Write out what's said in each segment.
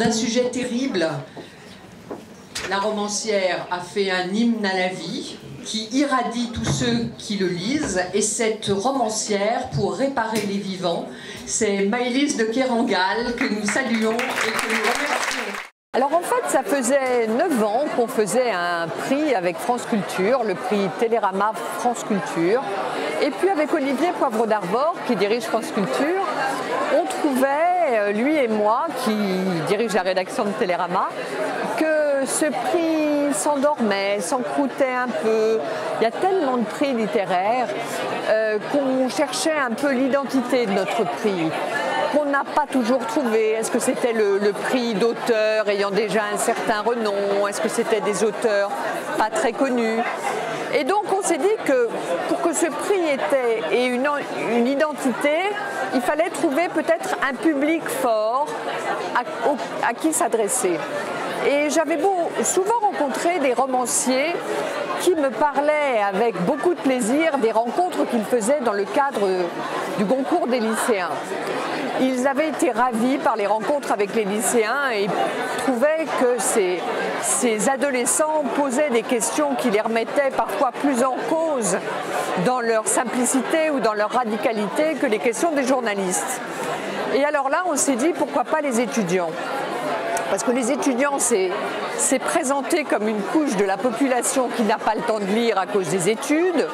Un sujet terrible. La romancière a fait un hymne à la vie qui irradie tous ceux qui le lisent. Et cette romancière, pour réparer les vivants, c'est Maëlys de Kerangal que nous saluons et que nous remercions. Alors en fait, ça faisait 9 ans qu'on faisait un prix avec France Culture, le prix Télérama France Culture. Et puis avec Olivier Poivre d'Arbor, qui dirige France Culture, on trouvait, euh, lui et moi, qui dirige la rédaction de Télérama, que ce prix s'endormait, s'encroutait un peu. Il y a tellement de prix littéraires euh, qu'on cherchait un peu l'identité de notre prix qu'on n'a pas toujours trouvé. Est-ce que c'était le, prix d'auteurs ayant déjà un certain renom? Est-ce que c'était des auteurs pas très connus? Et donc on s'est dit que pour que ce prix ait et une, une identité, il fallait trouver peut-être un public fort à, qui s'adresser. Et j'avais souvent rencontré des romanciers qui me parlaient avec beaucoup de plaisir des rencontres qu'ils faisaient dans le cadre du concours des lycéens. Ils avaient été ravis par les rencontres avec les lycéens et trouvaient que ces, ces adolescents posaient des questions qui les remettaient parfois plus en cause dans leur simplicité ou dans leur radicalité que les questions des journalistes. Et alors là, on s'est dit pourquoi pas les étudiants? Parce que les étudiants, c'est présenté comme une couche de la population qui n'a pas le temps de lire à cause des études,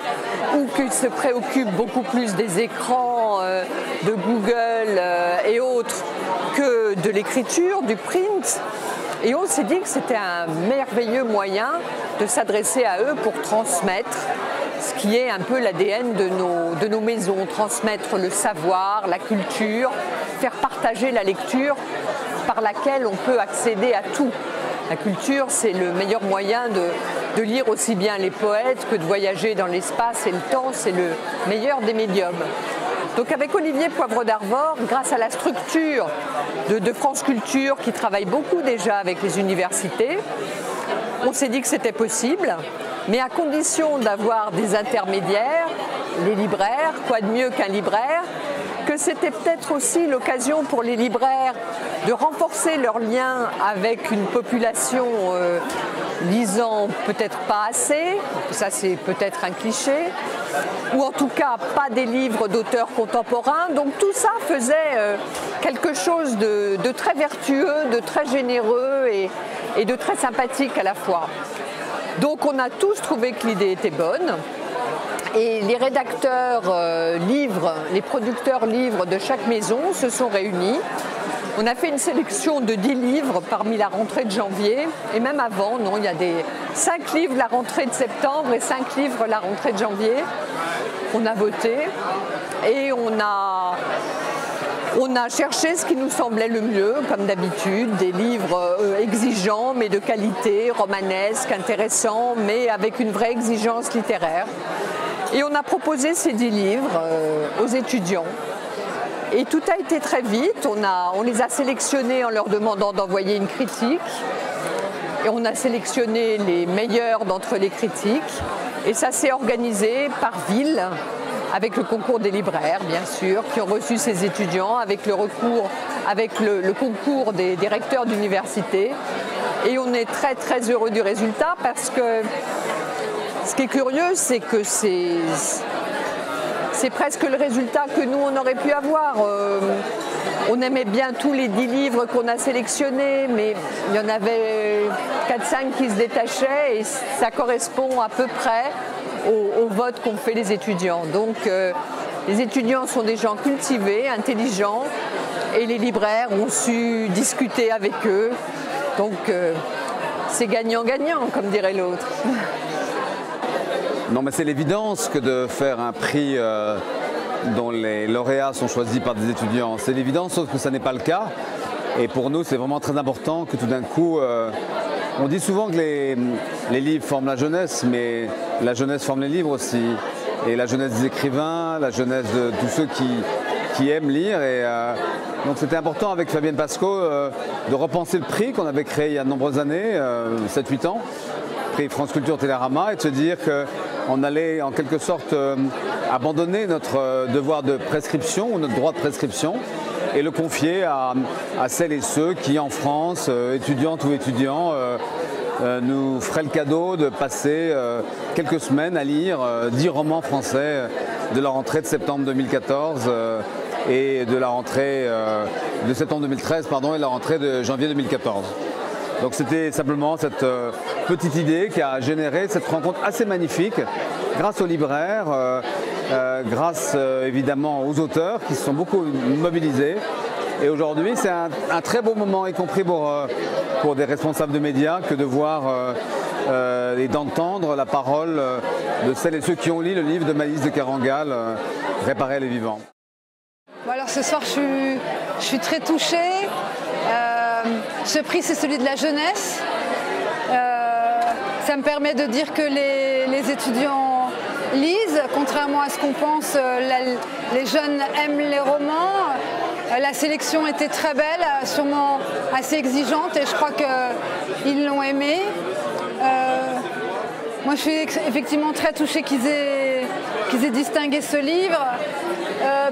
ou qui se préoccupe beaucoup plus des écrans euh, de Google euh, et autres que de l'écriture, du print. Et on s'est dit que c'était un merveilleux moyen de s'adresser à eux pour transmettre ce qui est un peu l'ADN de nos, de nos maisons, transmettre le savoir, la culture, faire partager la lecture par laquelle on peut accéder à tout. La culture, c'est le meilleur moyen de, lire aussi bien les poètes que de voyager dans l'espace et le temps, c'est le meilleur des médiums. Donc avec Olivier Poivre d'Arvor, grâce à la structure de, France Culture qui travaille beaucoup déjà avec les universités, on s'est dit que c'était possible, mais à condition d'avoir des intermédiaires, les libraires, quoi de mieux qu'un libraire, que c'était peut-être aussi l'occasion pour les libraires de renforcer leur lien avec une population euh, lisant peut-être pas assez, ça c'est peut-être un cliché, ou en tout cas pas des livres d'auteurs contemporains. Donc tout ça faisait euh, quelque chose de, très vertueux, de très généreux et de très sympathique à la fois. Donc on a tous trouvé que l'idée était bonne. Et les rédacteurs euh, livres, les producteurs livres de chaque maison se sont réunis. On a fait une sélection de 10 livres parmi la rentrée de janvier, et même avant, non, il y a des 5 livres la rentrée de septembre et 5 livres la rentrée de janvier. On a voté et on a, on a cherché ce qui nous semblait le mieux, comme d'habitude, des livres euh, exigeants mais de qualité, romanesques, intéressants, mais avec une vraie exigence littéraire. Et on a proposé ces 10 livres euh, aux étudiants. Et tout a été très vite. On, les a sélectionnés en leur demandant d'envoyer une critique. Et on a sélectionné les meilleurs d'entre les critiques. Et ça s'est organisé par ville, avec le concours des libraires, bien sûr, qui ont reçu ces étudiants, avec le recours, avec le, le concours des, des recteurs d'université. Et on est très très heureux du résultat parce que ce qui est curieux, c'est que c'est presque le résultat que nous on aurait pu avoir. Euh, on aimait bien tous les dix livres qu'on a sélectionnés, mais il y en avait 4-5 qui se détachaient et ça correspond à peu près au, au vote qu'ont fait les étudiants. Donc euh, les étudiants sont des gens cultivés, intelligents, et les libraires ont su discuter avec eux. Donc euh, c'est gagnant-gagnant, comme dirait l'autre. Non, mais c'est l'évidence que de faire un prix euh, dont les lauréats sont choisis par des étudiants. C'est l'évidence, sauf que ça n'est pas le cas. Et pour nous, c'est vraiment très important que tout d'un coup, euh, on dit souvent que les, livres forment la jeunesse, mais la jeunesse forme les livres aussi. Et la jeunesse des écrivains, la jeunesse de tous ceux qui, aiment lire. Et, euh, donc c'était important avec Fabienne Pasco de repenser le prix qu'on avait créé il y a de nombreuses années, 7-8 ans, prix France Culture Télérama, et de se dire que on allait en quelque sorte euh, abandonner notre euh, devoir de prescription ou notre droit de prescription et le confier à, celles et ceux qui en France, étudiantes ou étudiants, nous feraient le cadeau de passer quelques semaines à lire 10 romans français de la rentrée de septembre 2014 et de la rentrée de septembre 2013 pardon, et la rentrée de janvier 2014. Donc c'était simplement cette euh, petite idée qui a généré cette rencontre assez magnifique grâce aux libraires, euh, euh, grâce évidemment aux auteurs qui se sont beaucoup mobilisés. Et aujourd'hui, c'est un, très beau moment, y compris pour, pour des responsables de médias, que de voir et d'entendre la parole de celles et ceux qui ont lu le livre de Malice de Carangal, Réparer les vivants. alors ce soir, je suis, je suis très touchée. Ce prix, c'est celui de la jeunesse. Euh, ça me permet de dire que les, étudiants lisent, contrairement à ce qu'on pense, euh, les jeunes aiment les romans. Euh, la sélection était très belle, sûrement assez exigeante, et je crois qu'ils l'ont aimé. moi, je suis effectivement très touchée qu'ils aient, aient, distingué ce livre,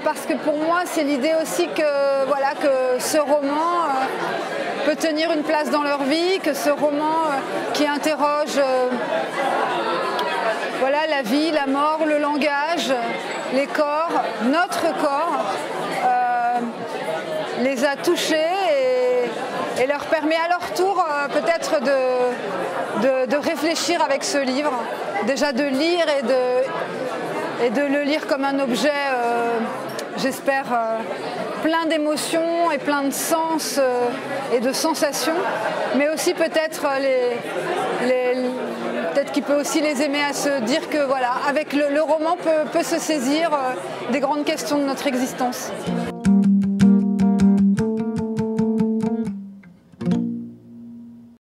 parce que pour moi, c'est l'idée aussi que, voilà, que ce roman peut tenir une place dans leur vie, que ce roman euh, qui interroge euh, voilà, la vie, la mort, le langage, les corps, notre corps, euh, les a touchés et, leur permet à leur tour peut-être de, de, réfléchir avec ce livre, déjà de lire et de, et de le lire comme un objet, j'espère, plein d'émotions et plein de sens euh, et de sensations, mais aussi peut-être les, peut-être qu'il peut aussi les aimer à se dire que voilà, avec le, roman peut, peut se saisir euh, des grandes questions de notre existence.